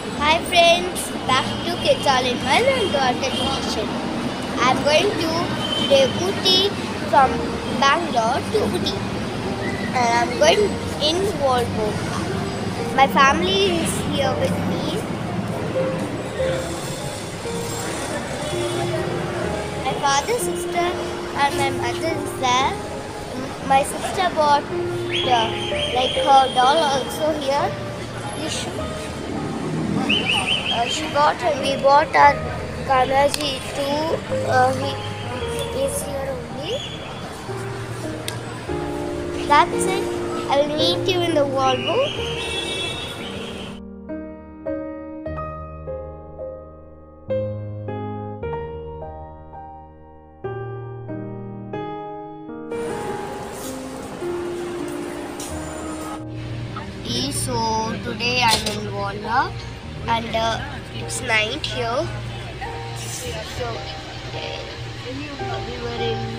Hi friends, back to Kids All in One and Dwarka Kitchen. I'm going to today from Bangalore to Ooty. And I'm going in Volvo. My family is here with me. My father, sister and my mother is there. My sister bought the, like her doll also here. We should uh, she got and we bought our Kanaji too. Uh, he is here only. That's it. I will meet you in the Volvo. It's night here. So we were in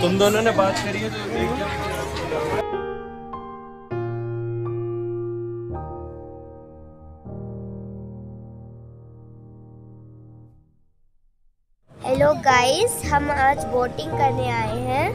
तुम दोनों ने बात करी है तो hello guys हम आज boating करने आए हैं।